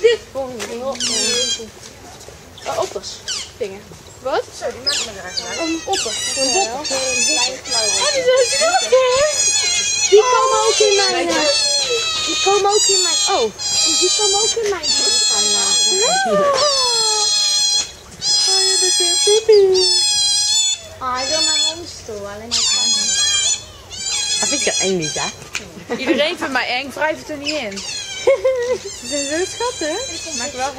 Dit vond ik heel Oh, oppers. Dingen. Wat? Zo, die maakt me er eigenlijk uit. Een opper. Een bopper. een. Oh, die zijn hè? Die komen ook in mijn... eh, Die komen ook in mijn... Oh, die komen ook in mijn tuin. Ah, ik wil ons toe, alleen ik kan niet. Dat vind ik eng niet, hè? Iedereen vindt mij eng, wrijf het er niet in. Ze zijn zo schattig. Maak wel